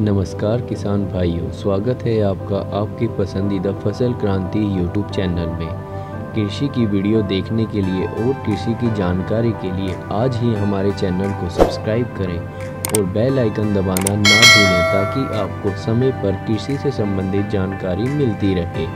नमस्कार किसान भाइयों, स्वागत है आपका आपकी पसंदीदा फ़सल क्रांति यूट्यूब चैनल में। कृषि की वीडियो देखने के लिए और कृषि की जानकारी के लिए आज ही हमारे चैनल को सब्सक्राइब करें और बेल आइकन दबाना ना भूलें ताकि आपको समय पर कृषि से संबंधित जानकारी मिलती रहे।